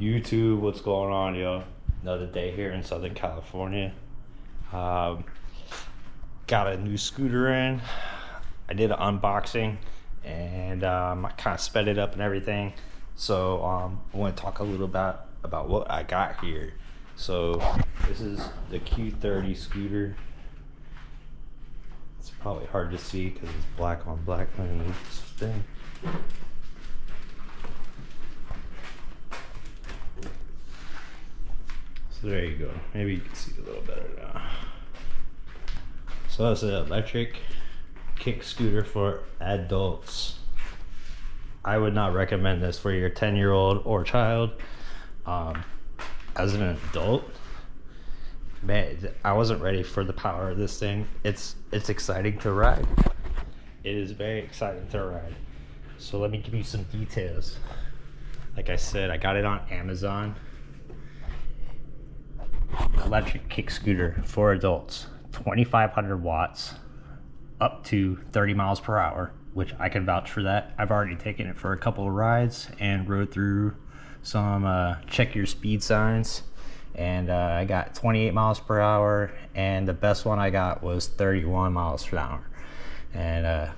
YouTube, what's going on, yo? Another day here in Southern California. Um, got a new scooter in. I did an unboxing and um, I kind of sped it up and everything. So um, I want to talk a little about about what I got here. So this is the Q30 scooter. It's probably hard to see because it's black on black. Let this thing. So there you go. Maybe you can see a little better now. So that's an electric kick scooter for adults. I would not recommend this for your 10 year old or child. Um, as an adult, man, I wasn't ready for the power of this thing. It's it's exciting to ride. It is very exciting to ride. So let me give you some details. Like I said, I got it on Amazon electric kick scooter for adults 2500 watts up to 30 miles per hour which i can vouch for that. I've already taken it for a couple of rides and rode through some uh, check your speed signs. And uh, i got 28 miles per hour and the best one i got was 31 miles per hour. And uh,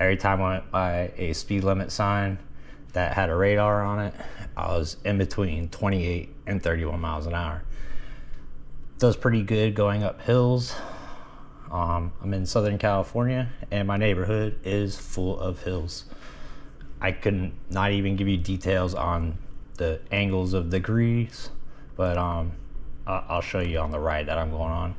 every time i went by a speed limit sign that had a radar on it i was in between 28 and 31 miles an hour does pretty good going up hills. Um, I'm in Southern California and my neighborhood is full of hills. I couldn't not even give you details on the angles of degrees, but um, I'll show you on the ride that I'm going on.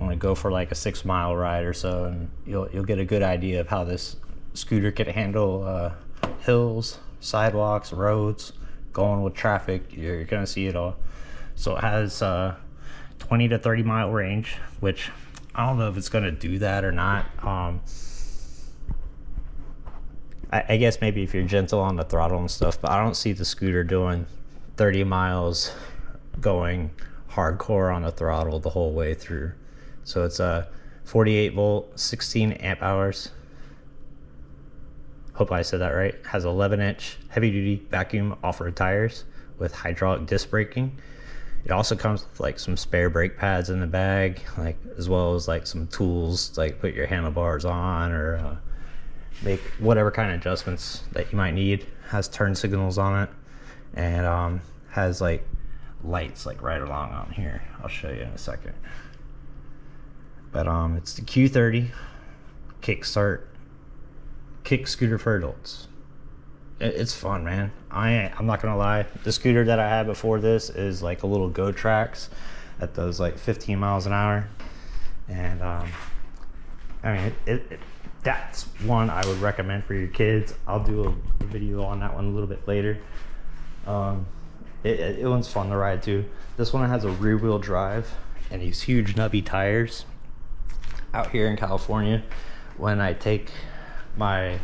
I'm gonna go for like a six mile ride or so, and you'll you'll get a good idea of how this scooter can handle uh, hills, sidewalks, roads, going with traffic. You're, you're, gonna see it all. So it has uh, 20 to 30 mile range, which I don't know if it's going to do that or not. Um, I, I, guess maybe if you're gentle on the throttle and stuff, but I don't see the scooter doing 30 miles going hardcore on the throttle the whole way through. So it's a 48 volt, 16 amp hours. Hope I said that right. Has 11 inch heavy duty vacuum off road tires with hydraulic disc braking it also comes with like some spare brake pads in the bag, like as well as like some tools, like put your handlebars on or uh, make whatever kind of adjustments that you might need. Has turn signals on it, and um, has like lights like right along on here. I'll show you in a second. But um, it's the Q30 Kickstart Kick Scooter for Adults it's fun, man. I I'm not gonna lie. The scooter that I had before this is like a little Gotrax at those like 15 miles an hour, and um, I mean it, it, that's one I would recommend for your kids. I'll do a, a video on that one a little bit later. Um, it, it, it one's fun to ride too. This one has a rear wheel drive and these huge nubby tires. Out here in California, when I take my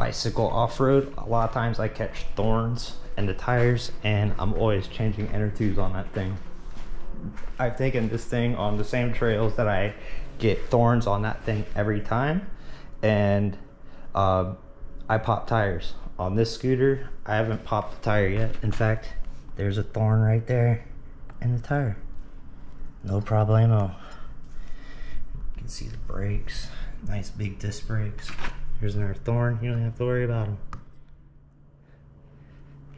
bicycle off-road a lot of times i catch thorns in the tires and i'm always changing inner tubes on that thing. I've taken this thing on the same trails that i get thorns on that thing every time and uh, i pop tires. On this scooter i haven't popped the tire yet. In fact there's a thorn right there in the tire. No problemo you can see the brakes nice big disc brakes Here's another thorn. You don't have to worry about them.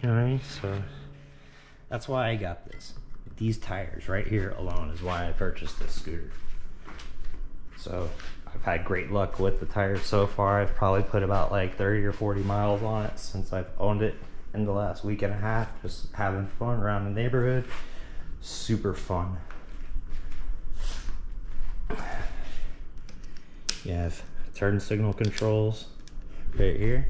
You know what I mean? So that's why I got this. These tires right here alone is why I purchased this scooter. So I've had great luck with the tires so far. I've probably put about like 30 or 40 miles on it since I've owned it in the last week and a half. Just having fun around the neighborhood. Super fun. You have turn signal controls right here.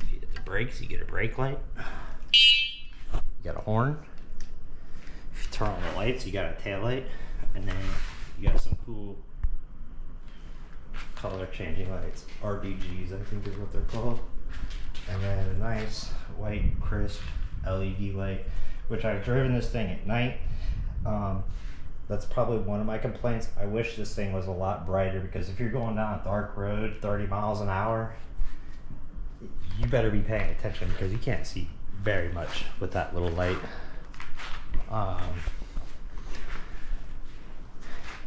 If you hit the brakes, you get a brake light. You got a horn. If you turn on the lights, you got a tail light. And then you got some cool color changing lights. RBGs, I think is what they're called. And then a nice white crisp LED light, which I've driven this thing at night. Um, that's probably one of my complaints. I wish this thing was a lot brighter because if you're going down a dark road 30 miles an hour, you better be paying attention because you can't see very much with that little light. Um,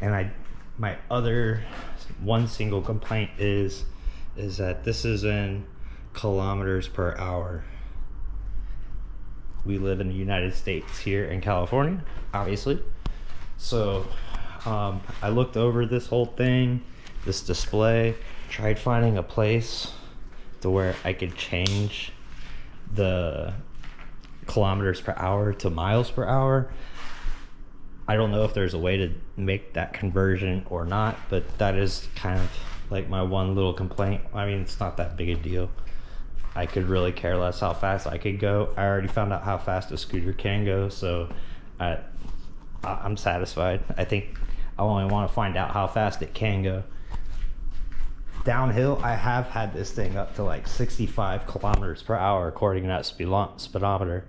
and I, my other one single complaint is, is that this is in kilometers per hour. We live in the United States here in California, obviously. So um, I looked over this whole thing, this display, tried finding a place to where I could change the kilometers per hour to miles per hour. I don't know if there's a way to make that conversion or not, but that is kind of like my one little complaint. I mean, it's not that big a deal. I could really care less how fast I could go. I already found out how fast a scooter can go, so I, I'm satisfied. I think I only want to find out how fast it can go. Downhill, I have had this thing up to like 65 kilometers per hour according to that speedometer.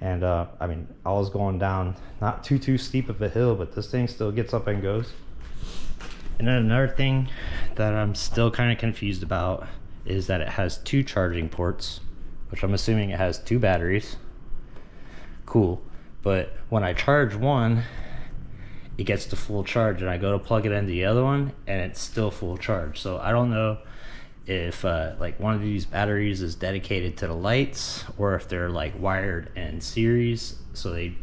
And uh, I mean, I was going down not too too steep of a hill, but this thing still gets up and goes. And then another thing that I'm still kind of confused about is that it has two charging ports, which I'm assuming it has two batteries. Cool. But when I charge one, it gets to full charge and I go to plug it into the other one and it's still full charge. So I don't know if uh, like one of these batteries is dedicated to the lights or if they're like wired in series so they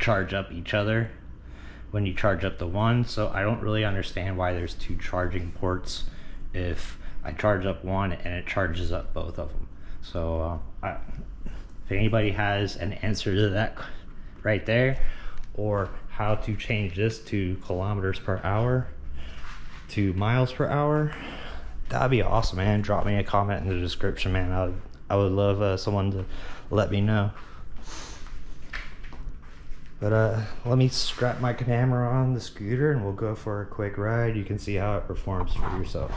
charge up each other when you charge up the one so i don't really understand why there's two charging ports if i charge up one and it charges up both of them so uh, I, if anybody has an answer to that right there or how to change this to kilometers per hour to miles per hour that'd be awesome, man. Drop me a comment in the description, man. I would, I would love uh, someone to let me know. But uh, let me strap my camera on the scooter and we'll go for a quick ride. You can see how it performs for yourself.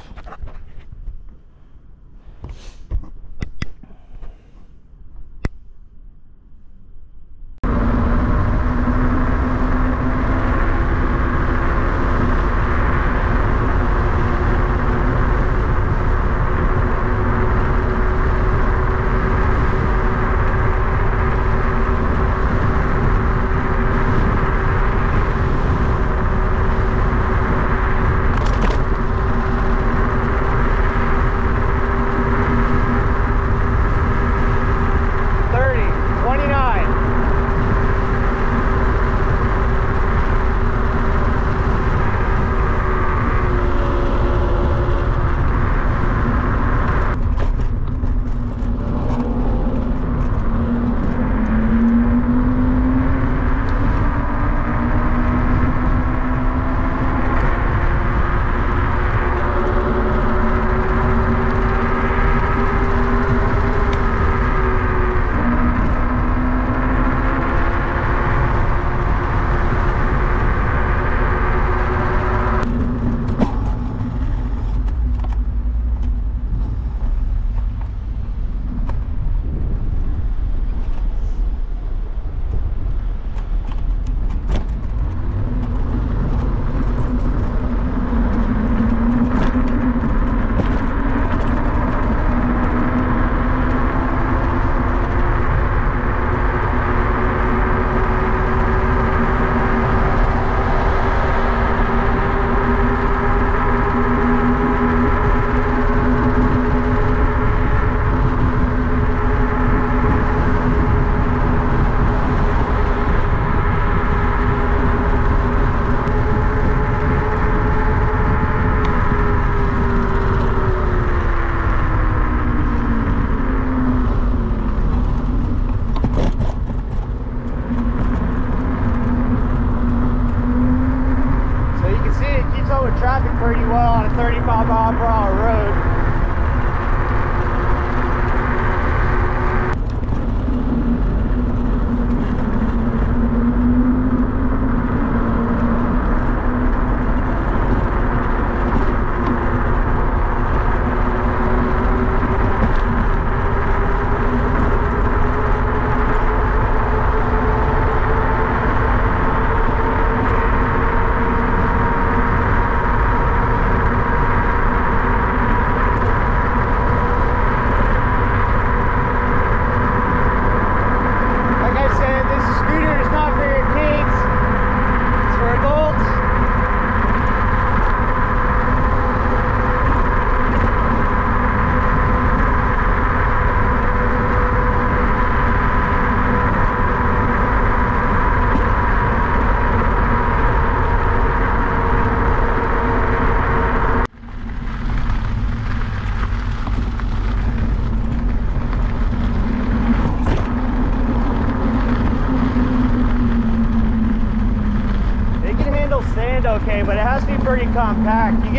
over traffic pretty well on a 35 mile per hour road.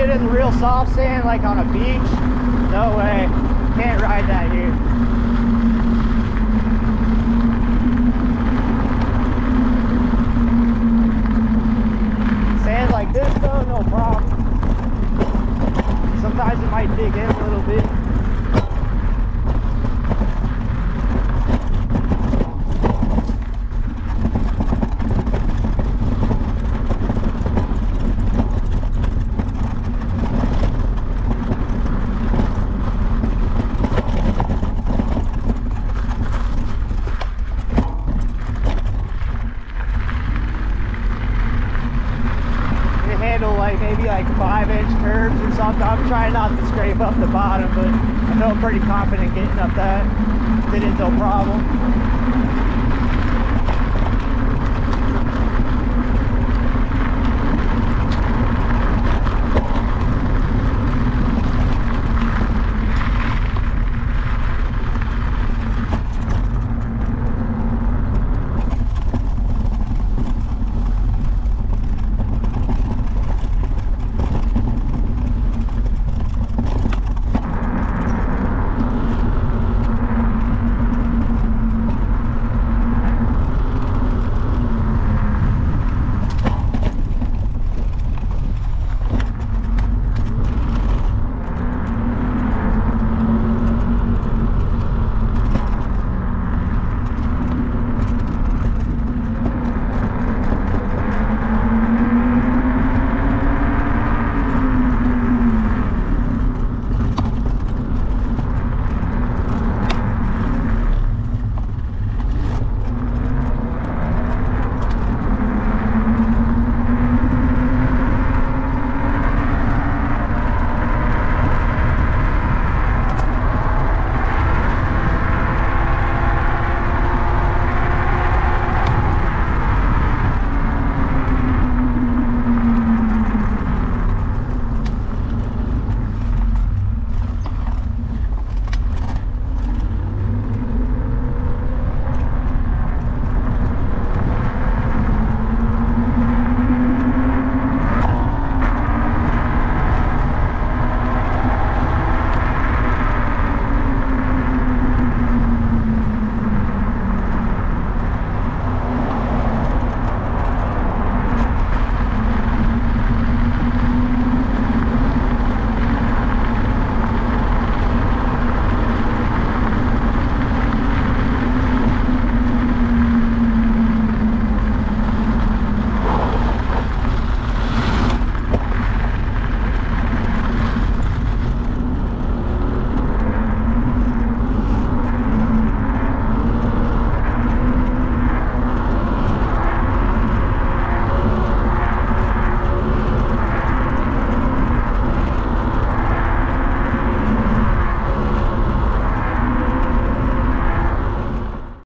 Get in real soft sand like on a beach, no way. Can't ride that here. Sand like this though, no problem. Sometimes it might dig in a little bit. They handle like maybe like five inch curves or something. I'm trying not to scrape up the bottom, but I felt pretty confident getting up that. Did it no problem.